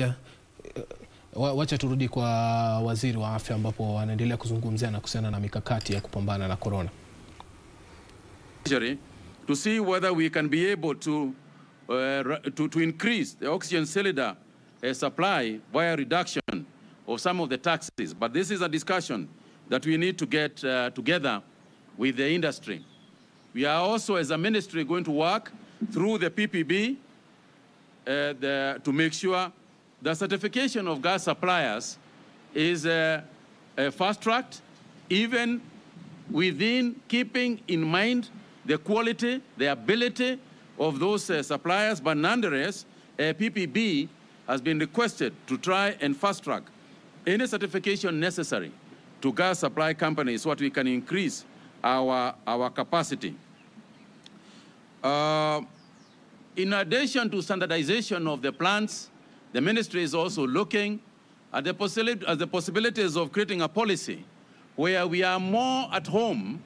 Yeah. Wacha turudi kwa waziri wa afya ambapo anaendelea kuzungumzia na kuhusiana na mikakati ya kupambana na corona. To see whether we can be able to, uh, to, to increase the oxygen cylinder uh, supply via reduction of some of the taxes. But this is a discussion that we need to get uh, together with the industry. We are also, as a ministry, going to work through the PPB uh, the, to make sure the certification of gas suppliers is uh, uh, fast-tracked, even within keeping in mind the quality, the ability of those uh, suppliers, but nonetheless, PPB has been requested to try and fast track any certification necessary to gas supply companies so that we can increase our, our capacity. Uh, in addition to standardization of the plants, the ministry is also looking at the, possibility, at the possibilities of creating a policy where we are more at home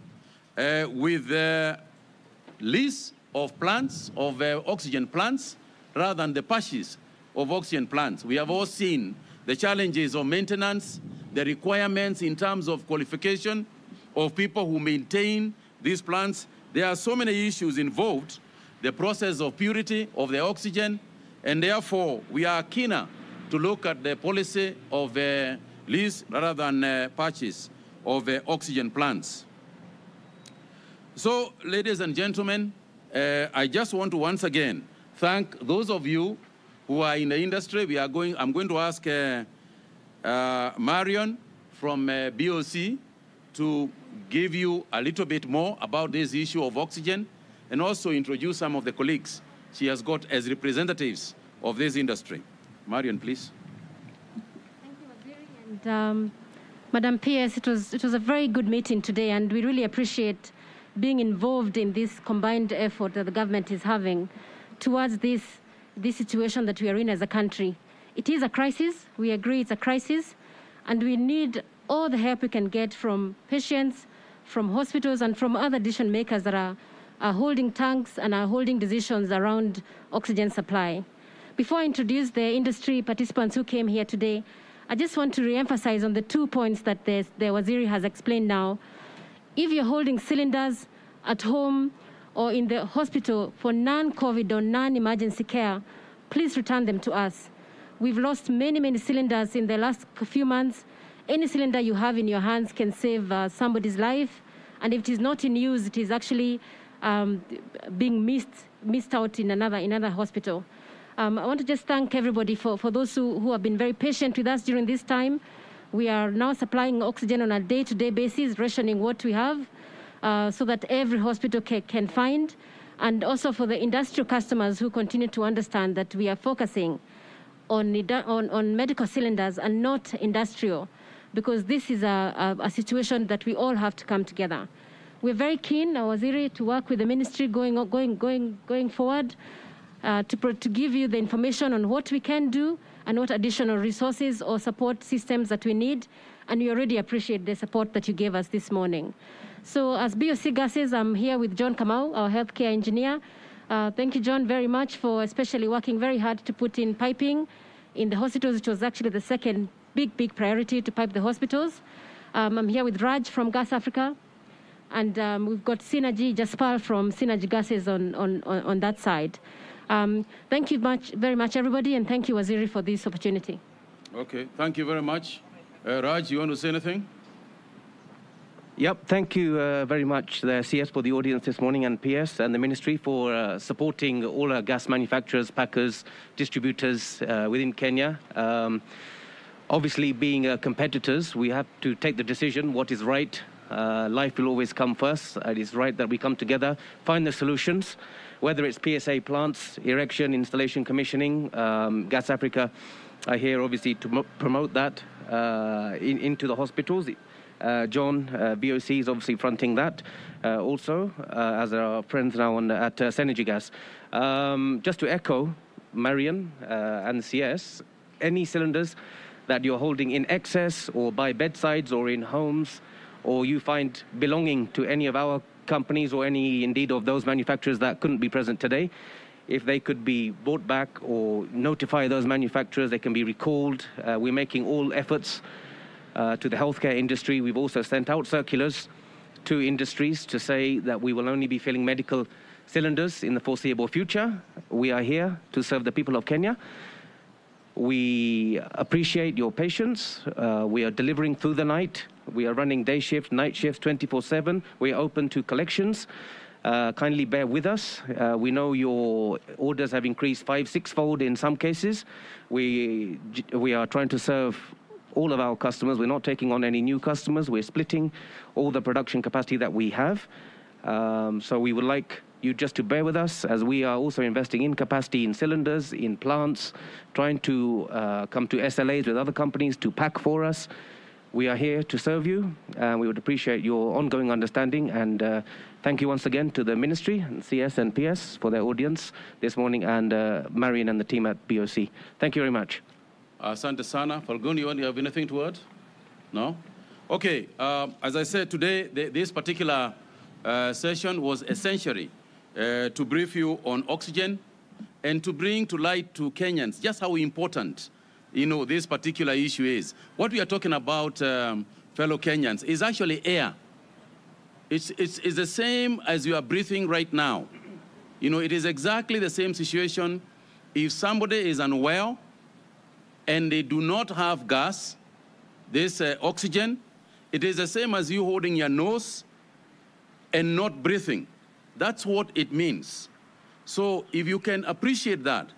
uh, with the lease of plants, of uh, oxygen plants, rather than the purchase of oxygen plants. We have all seen the challenges of maintenance, the requirements in terms of qualification of people who maintain these plants. There are so many issues involved, the process of purity of the oxygen, and therefore we are keener to look at the policy of uh, lease rather than uh, purchase of uh, oxygen plants. So, ladies and gentlemen, uh, I just want to once again thank those of you who are in the industry. We are going, I'm going to ask uh, uh, Marion from uh, BOC to give you a little bit more about this issue of oxygen and also introduce some of the colleagues she has got as representatives of this industry. Marion, please. Thank you, Waziri. And um, Madam PS, it was, it was a very good meeting today, and we really appreciate being involved in this combined effort that the government is having towards this, this situation that we are in as a country. It is a crisis. We agree it's a crisis, and we need all the help we can get from patients, from hospitals, and from other decision makers that are, are holding tanks and are holding decisions around oxygen supply. Before I introduce the industry participants who came here today, I just want to re-emphasize on the two points that the, the Waziri has explained now. If you're holding cylinders at home or in the hospital for non-COVID or non-emergency care, please return them to us. We've lost many, many cylinders in the last few months. Any cylinder you have in your hands can save uh, somebody's life. And if it is not in use, it is actually um, being missed, missed out in another, in another hospital. Um, I want to just thank everybody for, for those who, who have been very patient with us during this time. We are now supplying oxygen on a day to day basis, rationing what we have uh, so that every hospital ca- can find. And also for the industrial customers who continue to understand that we are focusing on, on, on medical cylinders and not industrial, because this is a, a, a situation that we all have to come together. We're very keen, our Waziri, to work with the ministry going, going, going, going forward uh, to, to give you the information on what we can do and what additional resources or support systems that we need. And we already appreciate the support that you gave us this morning. So, as BOC gases, I'm here with John Kamau, our healthcare engineer. Uh, thank you, John, very much for especially working very hard to put in piping in the hospitals, which was actually the second big, big priority to pipe the hospitals. Um, I'm here with Raj from Gas Africa, and um, we've got Synergy Jaspal from Synergy Gases on, on, on, on that side. Um, thank you much, very much, everybody, and thank you, Waziri, for this opportunity. Okay, thank you very much. Uh, Raj, you want to say anything? Yep, thank you uh, very much, the CS, for the audience this morning, and PS and the Ministry for uh, supporting all our gas manufacturers, packers, distributors uh, within Kenya. Um, obviously, being uh, competitors, we have to take the decision what is right. Uh, life will always come first. It is right that we come together, find the solutions, whether it's PSA plants, erection, installation, commissioning, um, Gas Africa are here obviously to mo- promote that uh, in, into the hospitals. Uh, John, uh, BOC is obviously fronting that uh, also, uh, as our friends now on, at uh, Gas. Um, just to echo Marion uh, and CS, any cylinders that you're holding in excess or by bedsides or in homes, or you find belonging to any of our companies or any indeed of those manufacturers that couldn't be present today, if they could be brought back or notify those manufacturers, they can be recalled. Uh, we're making all efforts uh, to the healthcare industry. We've also sent out circulars to industries to say that we will only be filling medical cylinders in the foreseeable future. We are here to serve the people of Kenya. We appreciate your patience. Uh, we are delivering through the night. We are running day shift, night shift, 24 7. We are open to collections. Uh, kindly bear with us. Uh, we know your orders have increased five, six-fold in some cases. We, we are trying to serve all of our customers. We're not taking on any new customers. We're splitting all the production capacity that we have. Um, so we would like you just to bear with us as we are also investing in capacity in cylinders, in plants, trying to uh, come to SLAs with other companies to pack for us. We are here to serve you, and we would appreciate your ongoing understanding. And uh, thank you once again to the Ministry and CS and PS for their audience this morning, and uh, Marion and the team at BOC. Thank you very much. Asante sana. Falgun, you, have anything to add? No? Okay, uh, as I said today, the, this particular uh, session was essentially uh, to brief you on oxygen and to bring to light to Kenyans just how important you know, this particular issue is. What we are talking about, um, fellow Kenyans, is actually air. It's, it's, it's the same as you are breathing right now. You know, it is exactly the same situation if somebody is unwell and they do not have gas, this uh, oxygen, it is the same as you holding your nose and not breathing. That's what it means. So if you can appreciate that,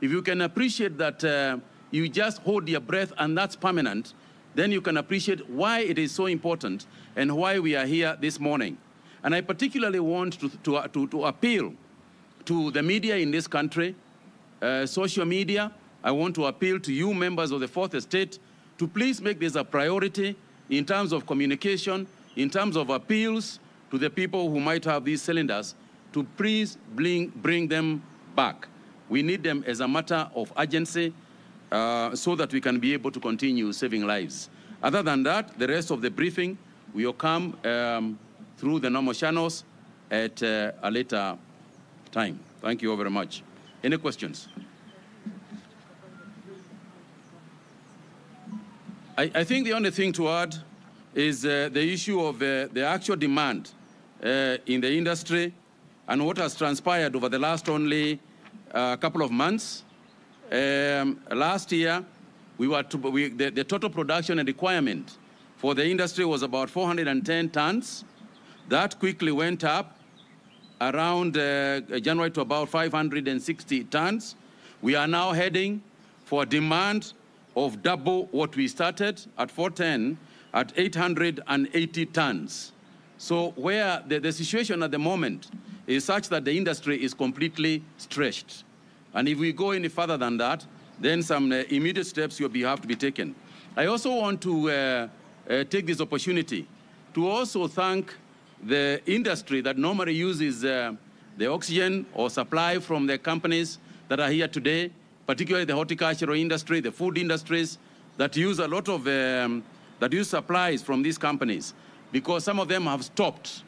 if you can appreciate that uh, you just hold your breath and that's permanent, then you can appreciate why it is so important and why we are here this morning. And I particularly want to, to, to, to appeal to the media in this country, uh, social media. I want to appeal to you, members of the Fourth Estate, to please make this a priority in terms of communication, in terms of appeals to the people who might have these cylinders, to please bring, bring them back. We need them as a matter of urgency uh, so that we can be able to continue saving lives. Other than that, the rest of the briefing will come um, through the normal channels at uh, a later time. Thank you all very much. Any questions? I, I think the only thing to add is uh, the issue of uh, the actual demand uh, in the industry and what has transpired over the last only couple of months. Um, last year, we were to, we, the, the, total production and requirement for the industry was about 410 tons. That quickly went up around uh, January to about 560 tons. We are now heading for demand of double what we started at 410 at 880 tons. So where the, the situation at the moment is such that the industry is completely stretched. And if we go any further than that, then some uh, immediate steps will be, have to be taken. I also want to uh, uh, take this opportunity to also thank the industry that normally uses the oxygen or supply from the companies that are here today, particularly the horticultural industry, the food industries, that use a lot of, um, that use supplies from these companies, because some of them have stopped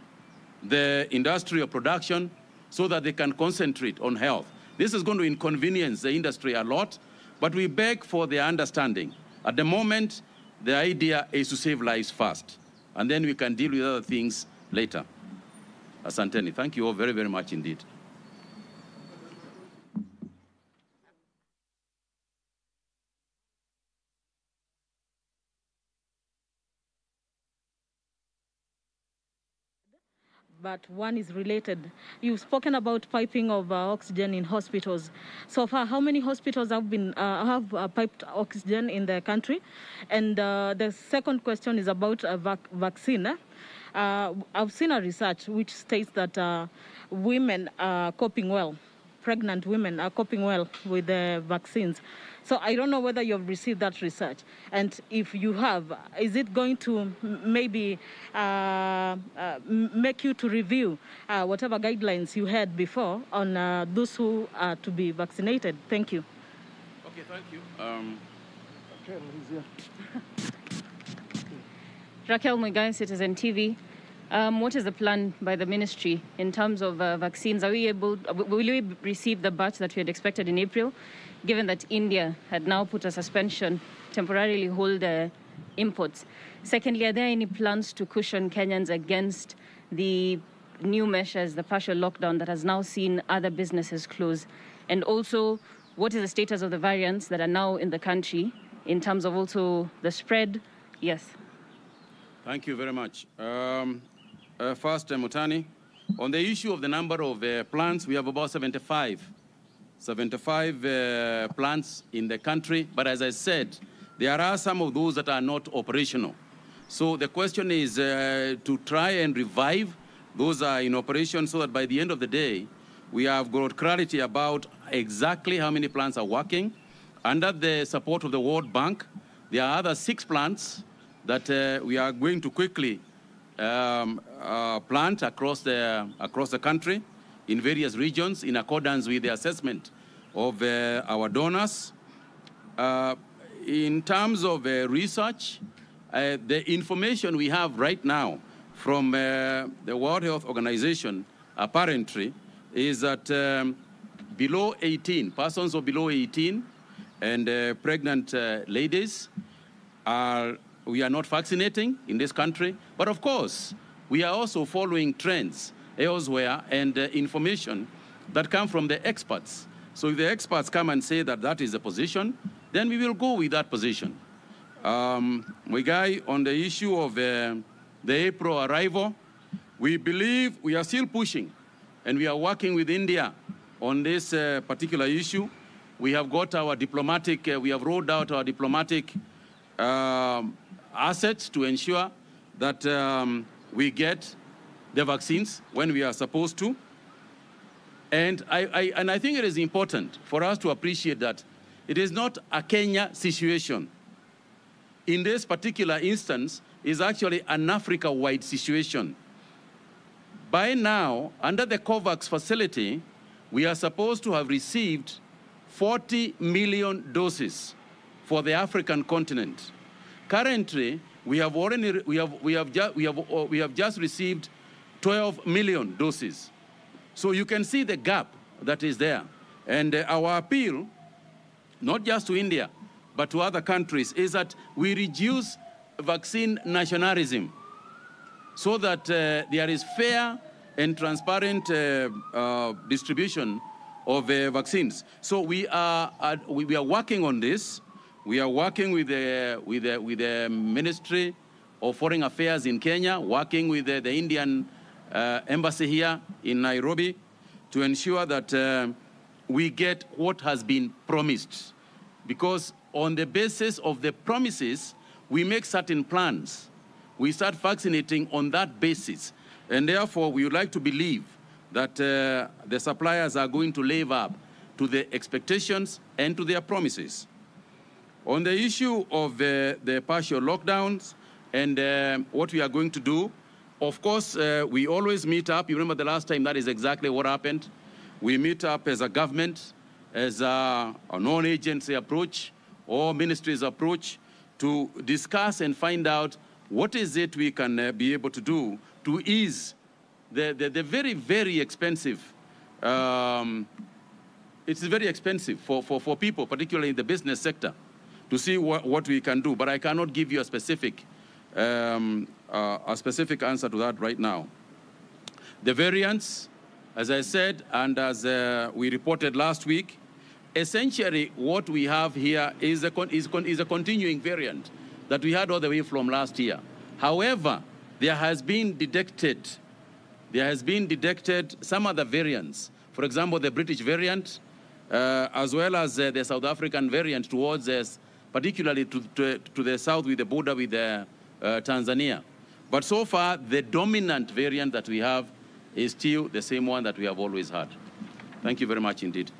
the industrial production so that they can concentrate on health. This is going to inconvenience the industry a lot, but we beg for their understanding. At the moment, the idea is to save lives first, and then we can deal with other things later. Asanteni, thank you all very, very much indeed. But one is related. You've spoken about piping of uh, oxygen in hospitals. So far, how many hospitals have been uh, have uh, piped oxygen in the country? And uh, the second question is about a vac vaccine. Uh, I've seen a research which states that uh, women are coping well. Pregnant women are coping well with the vaccines. So I don't know whether you've received that research. And if you have, is it going to maybe uh, uh, make you to review uh, whatever guidelines you had before on uh, those who are to be vaccinated? Thank you. Okay, thank you. Um, Raquel Muigai, Citizen TV. Um, what is the plan by the ministry in terms of uh, vaccines? Are we able, will we receive the batch that we had expected in April, given that India had now put a suspension, temporarily hold uh, imports? Secondly, are there any plans to cushion Kenyans against the new measures, the partial lockdown that has now seen other businesses close? And also, what is the status of the variants that are now in the country in terms of also the spread? Yes. Thank you very much. Um, uh, first, uh, Mutani, on the issue of the number of uh, plants, we have about 75, 75 uh, plants in the country. But as I said, there are some of those that are not operational. So the question is uh, to try and revive those are in operation so that by the end of the day, we have got clarity about exactly how many plants are working. Under the support of the World Bank, there are other six plants that uh, we are going to quickly um, uh, plant across the, across the country in various regions in accordance with the assessment of uh, our donors. Uh, in terms of uh, research, uh, the information we have right now from uh, the World Health Organization, apparently, is that um, below 18, persons of below 18 and pregnant ladies are, we are not vaccinating in this country. But of course, we are also following trends elsewhere and uh, information that come from the experts. So if the experts come and say that that is the position, then we will go with that position. Um, Muigai, on the issue of uh, the April arrival, we believe we are still pushing and we are working with India on this uh, particular issue. We have got our diplomatic, uh, we have rolled out our diplomatic um, assets to ensure that um, we get the vaccines when we are supposed to. And I, I, and I think it is important for us to appreciate that it is not a Kenya situation. In this particular instance, is actually an Africa-wide situation. By now, under the COVAX facility, we are supposed to have received 40 million doses for the African continent. Currently, we have already we have we have just we have uh, we have just received 12 million doses. So you can see the gap that is there. And uh, our appeal, not just to India, but to other countries, is that we reduce vaccine nationalism so that uh, there is fair and transparent uh, uh, distribution of uh, vaccines. So we are, we are working on this. We are working with the, with the, with the Ministry of Foreign Affairs in Kenya, working with the, the Indian uh, embassy here in Nairobi to ensure that uh, we get what has been promised. Because on the basis of the promises, we make certain plans. We start vaccinating on that basis. And therefore, we would like to believe that uh, the suppliers are going to live up to the expectations and to their promises. On the issue of uh, the partial lockdowns and uh, what we are going to do, of course, uh, we always meet up. You remember the last time that is exactly what happened. We meet up as a government, as a, a non-agency approach or ministry's approach to discuss and find out what is it we can uh, be able to do to ease the, the, the very, very expensive, um, it's very expensive for, for, for people, particularly in the business sector, to see what, what we can do. But I cannot give you a specific, um, uh, a specific answer to that right now. The variants, as I said, and as uh, we reported last week, essentially what we have here is a, is, is a continuing variant that we had all the way from last year. However, there has been detected, there has been detected some other variants. For example, the British variant, uh, as well as uh, the South African variant towards us, particularly to, to, to, the south with the border with uh, Tanzania. But so far, the dominant variant that we have is still the same one that we have always had. Thank you very much indeed.